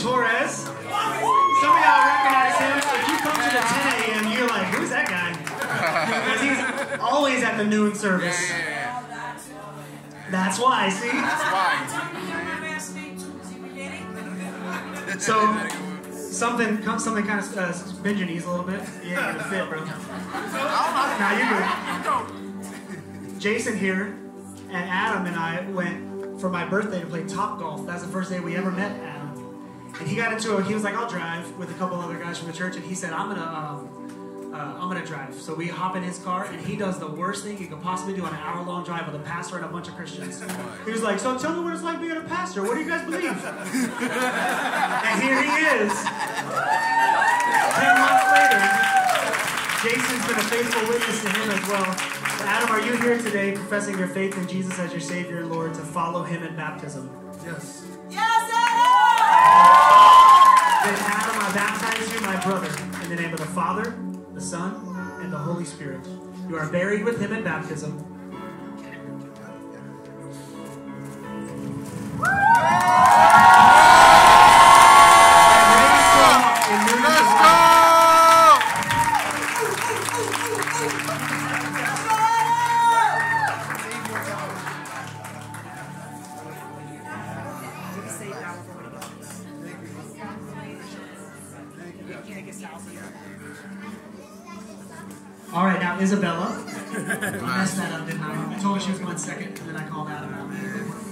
Torres. Some of y'all recognize him. If you come to the 10 a.m., you're like, who's that guy? Because he's always at the noon service. Yeah, yeah, yeah. That's why, see? That's why. So, something something kind of uh, bend your knees a little bit. Yeah, gonna fit, bro. Now you're good. Jason here and Adam and I went for my birthday to play Top Golf. That's the first day we ever met Adam. And he got into it. He was like, "I'll drive" with a couple other guys from the church, and he said, "I'm gonna." Um, uh, I'm gonna drive. So we hop in his car, and he does the worst thing you could possibly do on an hour-long drive with a pastor and a bunch of Christians. He was like, "So tell me what it's like being a pastor. What do you guys believe?" and here he is. Jason's been a faithful witness to him as well. So Adam, are you here today professing your faith in Jesus as your Savior and Lord to follow Him in baptism? Yes. Yes, Adam! Then Adam, I baptize you, my brother, in the name of the Father, the Son, and the Holy Spirit. You are buried with Him in baptism. All right, now Isabella. I messed that up, didn't I? I told her she was going second, and then I called out.